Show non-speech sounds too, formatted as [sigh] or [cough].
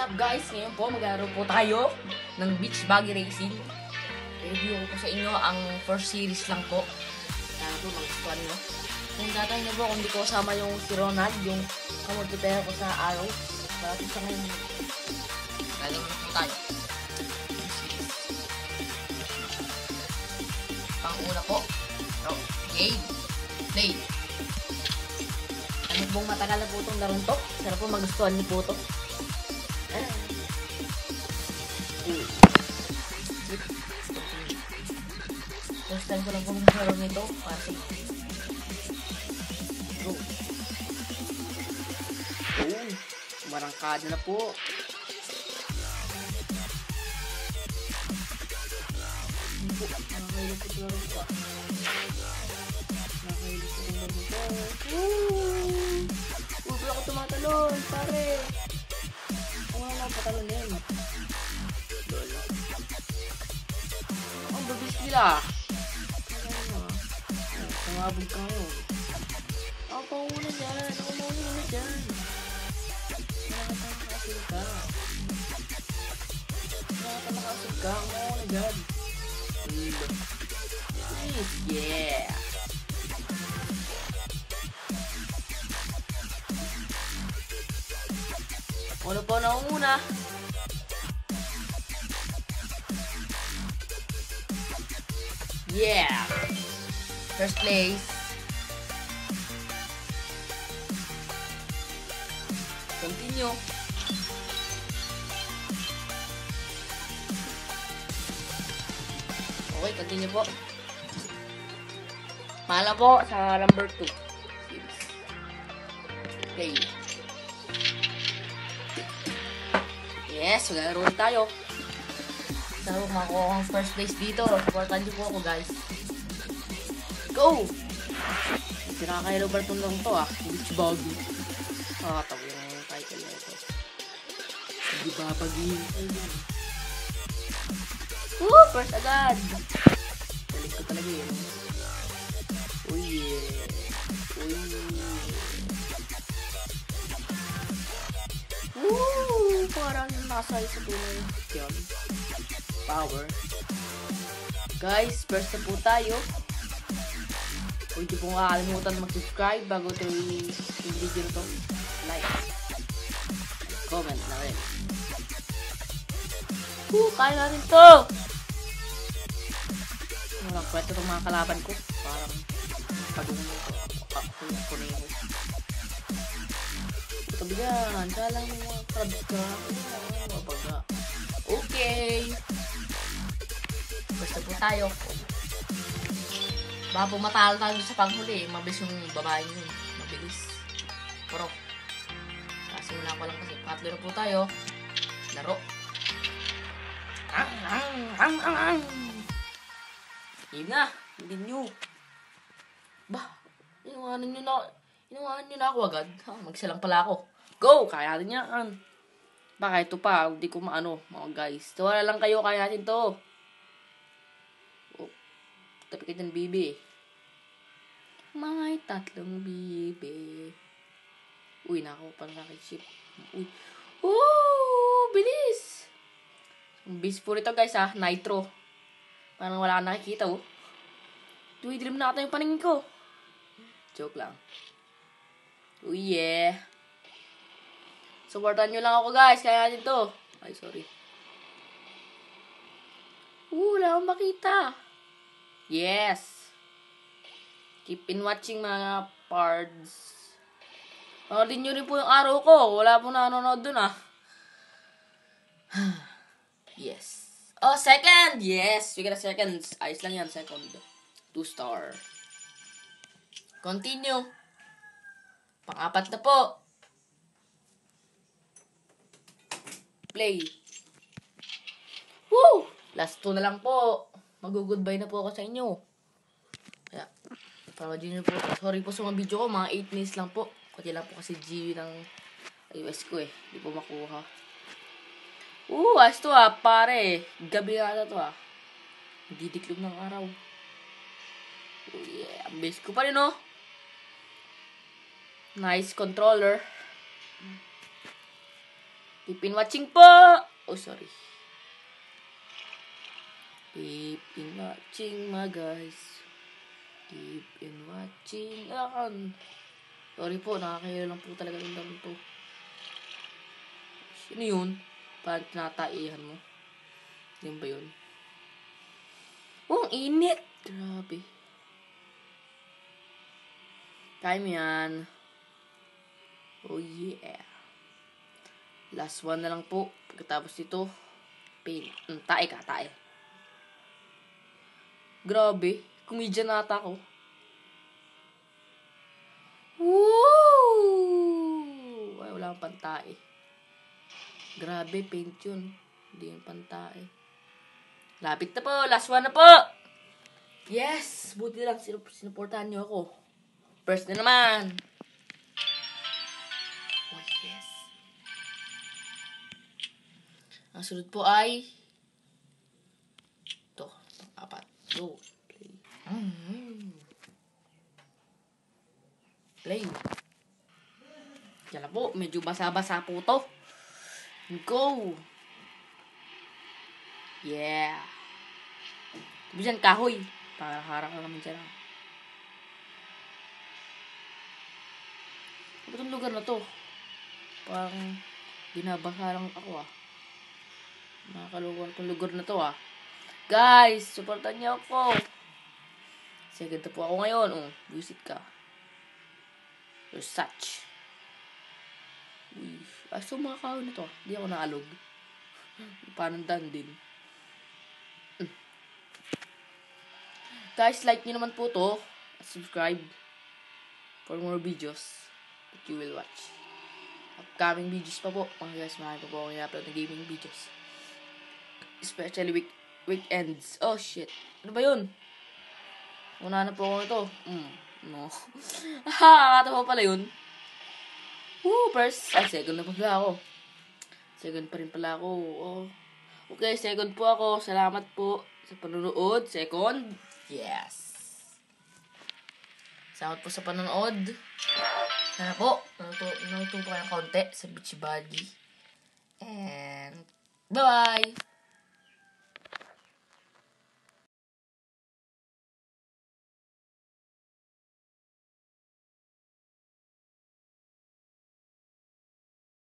up guys? Ngayon po maglaro po tayo ng Beach Buggy Racing. Review ko po sa inyo ang first series lang po. Sana po mag-squad nyo. Kung datay na po, kung di ko kasama yung si Ronald, yung kamultipera ko sa araw. Dati sa ngayon, galing po tayo. Pang-una po. So, game. Play. Ano pong matagal na po itong larong to? Sana po magustuhan niyo po ito. Time ko lang po maglaro nito. Kasi, go. Oh, marangkada na po. Hindi po, nakakailan po sa laro ko. Sa laro ko. Woo! Huwag ako tumatalon, pare. Ang wala akong patalon na yun. Ang babis nila. Tumabog ka ngayon. Ako pa una dyan. Ako pa una dyan. Nakakatamakasig ka. Nakakatamakasig ka. Ako una dyan. Please, yeah. Ano po na una? Yeah! First place. Continue. Okay, continue po. Pala po sa number 2. Okay. Yes, maglaro ulit tayo. Sana makakuha akong first place dito. Supportan niyo po ako, guys. Go! Nakakailaw ba itong lang to, ah. Beach Buggy. Nakakatawa yung title na ito. Hindi ba pag-iintay? Woo! First agad! Galing ko talaga yun. Oh yeah. Yeah. Woo! Parang nasa isa tunay yun. Power. Guys, first na po tayo. Huwag niyo pong kakalimutan mag-subscribe bago ito yung video na to. Like. Comment na rin. Woo! Kaya natin to! Walang kwento itong mga kalaban ko. Parang pagulong ko. Ako yung kuneho. Kabigan, salang yung mga crabs ka. Mabaga. Okay. Basta po tayo. Baka po matalo tayo sa panghuli. Mabilis yung babae yun. Mabilis. Pero, kasimula ko lang kasi. Patlo na po tayo. Laro. Ang, ang, ang, ang, ang. Yun na. Hindi nyo. Bah, inuwanan nyo na, inuwanan nyo na ako agad. Ha, magsalang pala ako. Go! Kaya natin yan. Baka ito pa, hindi ko maano, mga guys. Tawala lang kayo, kaya natin to. Tapi ka dyan, bibi. May tatlong bibi. Uy, nako, parang nakikiship. Uy. Ooh, bilis! Bilis po rito, guys, ha. Nitro. Parang wala kang nakikita, oh. Uy, dilim na ata yung paningin ko. Joke lang. Oh yeah. Supportan nyo lang ako guys. Kaya natin to. Ay, sorry. Uh, wala akong makita. Yes. Keep in watching mga pards. Panoodin nyo rin po yung araw ko. Wala po nanonood dun ah. [sighs] yes. Oh, second! Yes! We got a second. Ayos lang yan, second. Two star. Continue. Pang-apat na po. Play. Woo! Last two na lang po. Mag-goodbye na po ako sa inyo. Kaya, pawadin niyo po. Sorry po sa mga video ko. Mga 8 minutes lang po. Kasi lang po kasi GV ng iOS ko eh. Hindi po makuha. Woo! Ayos to ah, pare. Gabi na ata to ah. Didiklog ng araw. Oh yeah. Base ko pa rin oh. Nice controller. Keep in watching po! Oh, sorry. Keep in watching, mga guys. Keep in watching. Akan. Sorry po, nakakayo lang po talaga yung laro to. Sino yun? Parang tinataihan mo. Yun ba yun? Oh, ang init! Grabe. Mo yan. Oh, yeah. Last one na lang po. Pagkatapos nito, pain. Mm, tae ka, tae. Grabe. Comedian na ata ako. Woo! Ay, wala akong pantae. Grabe, paint yun. Hindi yung pantae. Lapit na po. Last one na po. Yes! Buti lang sinup sinuportahan niyo ako. First na naman. Oh, yes. Ang sunod po ay ito. Apat. Go. Play. Mm. Play. Yan na po. Medyo basa-basa po to. Go. Yeah. Sabi dyan, kahoy. Para harap ka naman dyan. ah. Ano itong lugar na to? Parang binabasa lang ako ah. Nakakalungkot itong lugar na to ah. Guys, supportan niyo ako. Second na po ako ngayon. Oh, visit ka. You're such. Uy. Ay, kahon na to. Hindi ako naalog. Panandan din. Mm. Guys, like nyo naman po to. At subscribe for more videos that you will watch. Upcoming videos pa po. Mga guys, marami pa po akong i-upload na gaming videos. Especially week weekends. Oh, shit. Ano ba yun? Una na po ako ito. Mm, no. [laughs] Ha, katawa pala yun. Woo, first. Ay, second na pala ako. Second pa rin pala ako. Oh. Okay, second po ako. Salamat po sa panonood. Second. Yes. Salamat po sa panonood. Sana po, naluto, po kayo ng konti sa Beachy Body. And, bye-bye!